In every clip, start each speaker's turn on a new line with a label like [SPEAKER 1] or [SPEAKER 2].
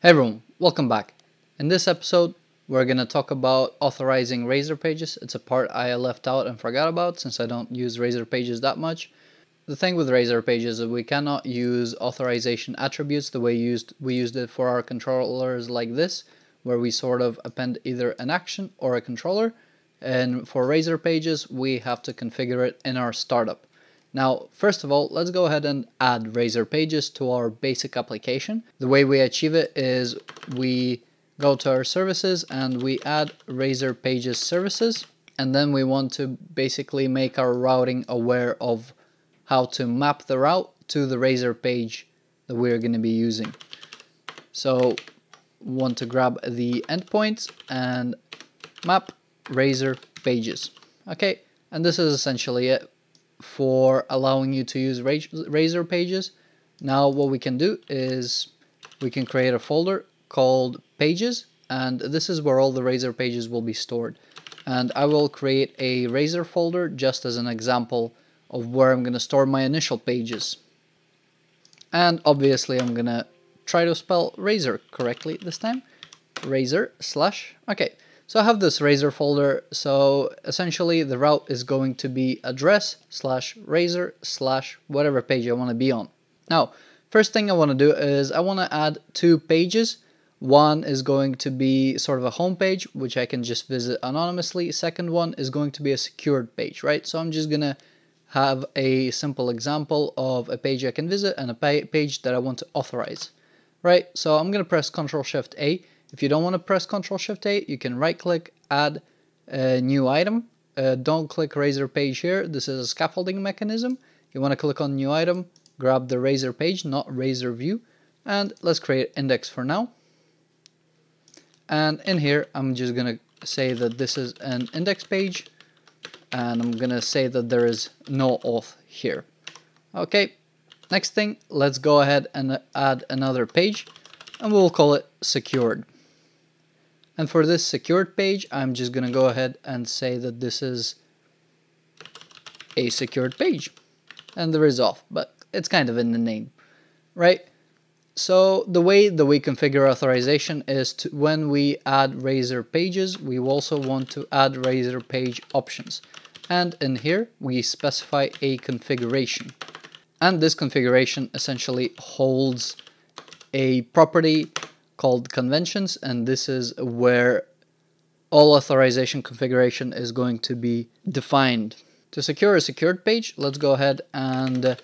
[SPEAKER 1] Hey everyone, welcome back. In this episode, we're going to talk about authorizing Razor pages. It's a part I left out and forgot about since I don't use Razor pages that much. The thing with Razor pages is we cannot use authorization attributes the way used we used it for our controllers like this, where we sort of append either an action or a controller. And for Razor pages, we have to configure it in our startup. Now, first of all, let's go ahead and add Razor Pages to our basic application. The way we achieve it is we go to our services and we add Razor Pages services. And then we want to basically make our routing aware of how to map the route to the Razor page that we're going to be using. So want to grab the endpoints and map Razor Pages. Okay, and this is essentially it for allowing you to use Razor pages. Now what we can do is we can create a folder called pages and this is where all the Razor pages will be stored. And I will create a Razor folder just as an example of where I'm going to store my initial pages. And obviously I'm going to try to spell Razor correctly this time. Razor slash, okay. So I have this razor folder. So essentially the route is going to be address slash razor slash whatever page I want to be on. Now, first thing I want to do is I want to add two pages. One is going to be sort of a home page, which I can just visit anonymously. Second one is going to be a secured page, right? So I'm just going to have a simple example of a page I can visit and a page that I want to authorize, right? So I'm going to press Control Shift A if you don't want to press Ctrl Shift A, you can right click, add a new item. Uh, don't click Razor page here. This is a scaffolding mechanism. You want to click on new item, grab the Razor page, not Razor view, and let's create index for now. And in here, I'm just going to say that this is an index page, and I'm going to say that there is no auth here. Okay, next thing, let's go ahead and add another page, and we'll call it secured. And for this secured page, I'm just going to go ahead and say that this is a secured page. And there is auth, but it's kind of in the name, right? So the way that we configure authorization is to, when we add Razor pages, we also want to add Razor page options. And in here, we specify a configuration. And this configuration essentially holds a property called conventions and this is where all authorization configuration is going to be defined. To secure a secured page, let's go ahead and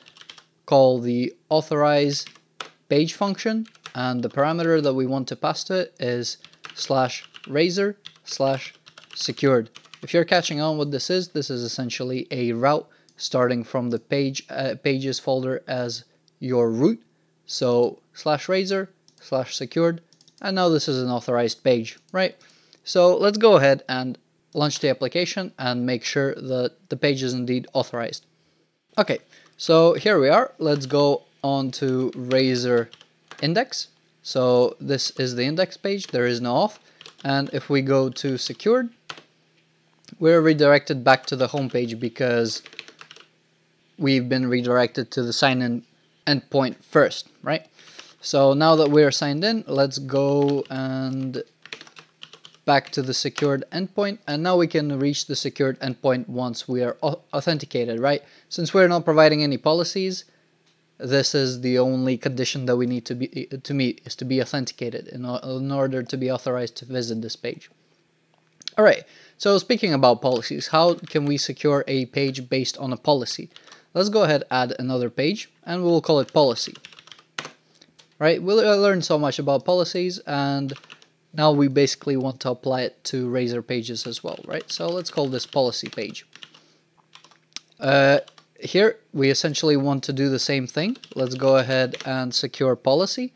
[SPEAKER 1] call the authorize page function and the parameter that we want to pass to it is slash razor slash secured. If you're catching on what this is, this is essentially a route starting from the page uh, pages folder as your root. So slash razor slash secured and now this is an authorized page, right? So let's go ahead and launch the application and make sure that the page is indeed authorized. Okay, so here we are. Let's go on to Razor index. So this is the index page, there is no auth. And if we go to secured, we're redirected back to the home page because we've been redirected to the sign-in endpoint first, right? So now that we're signed in, let's go and back to the secured endpoint and now we can reach the secured endpoint once we are authenticated, right? Since we're not providing any policies, this is the only condition that we need to be eh, to meet is to be authenticated in, in order to be authorized to visit this page. All right, so speaking about policies, how can we secure a page based on a policy? Let's go ahead add another page and we'll call it policy right? We learned so much about policies and now we basically want to apply it to Razor pages as well, right? So let's call this policy page. Uh, here we essentially want to do the same thing. Let's go ahead and secure policy,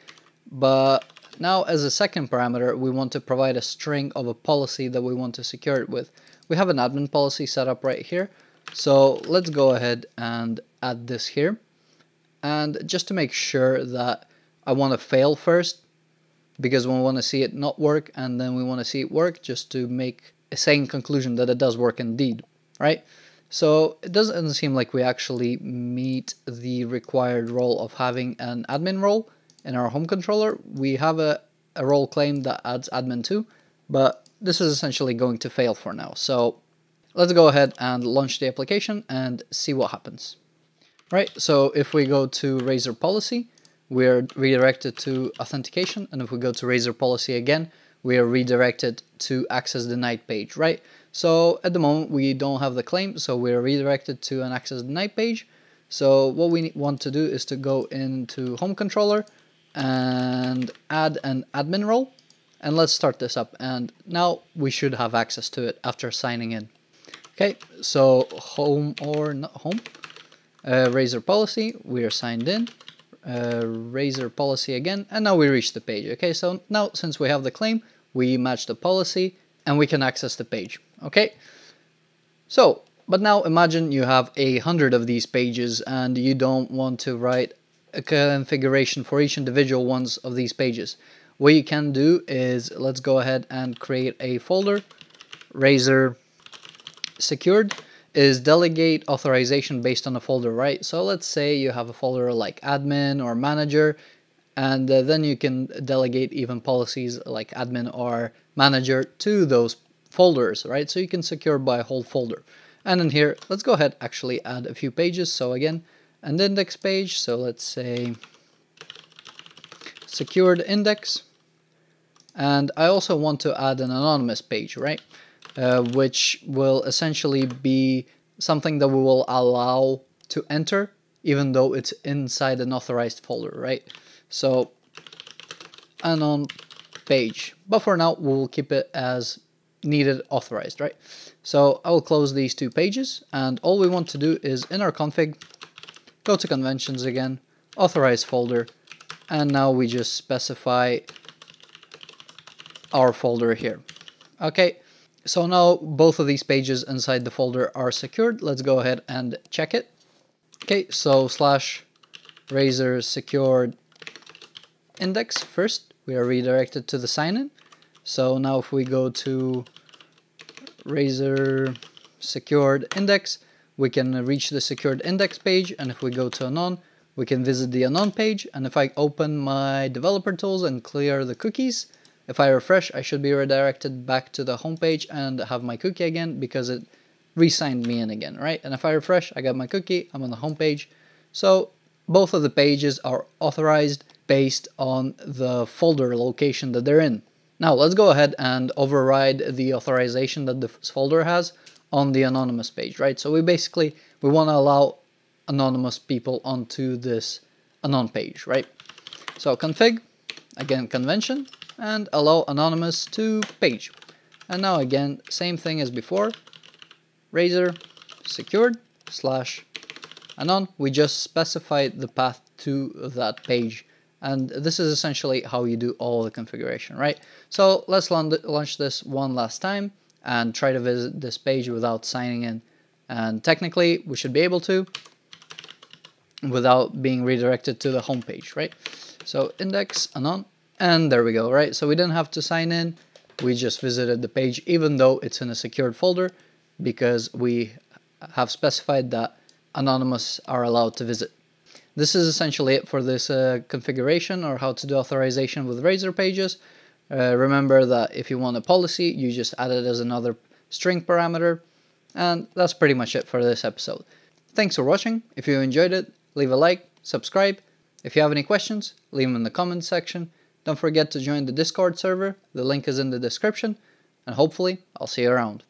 [SPEAKER 1] but now as a second parameter, we want to provide a string of a policy that we want to secure it with. We have an admin policy set up right here. So let's go ahead and add this here. And just to make sure that I want to fail first because we want to see it not work and then we want to see it work just to make a sane conclusion that it does work indeed, right? So it doesn't seem like we actually meet the required role of having an admin role in our home controller. We have a a role claim that adds admin to, but this is essentially going to fail for now. So let's go ahead and launch the application and see what happens. Right, so if we go to Razor policy, we're redirected to authentication, and if we go to Razor policy again, we are redirected to access denied page, right? So at the moment we don't have the claim, so we're redirected to an access denied page. So what we want to do is to go into home controller and add an admin role. And let's start this up. And now we should have access to it after signing in. Okay, so home or not home, uh, Razor policy, we are signed in, uh, Razor policy again, and now we reach the page. Okay, so now since we have the claim, we match the policy and we can access the page. Okay, so but now imagine you have a hundred of these pages and you don't want to write a configuration for each individual ones of these pages. What you can do is let's go ahead and create a folder, Razor secured is delegate authorization based on a folder, right? So let's say you have a folder like admin or manager, and uh, then you can delegate even policies like admin or manager to those folders, right? So you can secure by whole folder. And in here, let's go ahead actually add a few pages. So again, an index page. So let's say secured index. And I also want to add an anonymous page, right? Uh, which will essentially be something that we will allow to enter even though it's inside an authorized folder, right? So anon page. But for now, we'll keep it as needed authorized, right? So I will close these two pages and all we want to do is in our config, go to conventions again, authorize folder, and now we just specify our folder here. Okay, so now both of these pages inside the folder are secured. Let's go ahead and check it. Okay, so slash razor secured index first. We are redirected to the sign-in. So now if we go to razor secured index, we can reach the secured index page. And if we go to anon, we can visit the anon page. And if I open my developer tools and clear the cookies, if I refresh, I should be redirected back to the home page and have my cookie again because it re-signed me in again, right? And if I refresh, I got my cookie, I'm on the home page. So both of the pages are authorized based on the folder location that they're in. Now let's go ahead and override the authorization that this folder has on the anonymous page, right? So we basically, we want to allow anonymous people onto this anon page, right? So config, again convention, and allow anonymous to page. And now again, same thing as before, razor secured slash anon. We just specified the path to that page. And this is essentially how you do all the configuration, right? So let's launch this one last time and try to visit this page without signing in. And technically, we should be able to without being redirected to the home page, right? So index anon and there we go, right? So we didn't have to sign in. We just visited the page, even though it's in a secured folder, because we have specified that anonymous are allowed to visit. This is essentially it for this uh, configuration or how to do authorization with Razor pages. Uh, remember that if you want a policy, you just add it as another string parameter. And that's pretty much it for this episode. Thanks for watching. If you enjoyed it, leave a like, subscribe. If you have any questions, leave them in the comments section. Don't forget to join the Discord server, the link is in the description, and hopefully I'll see you around.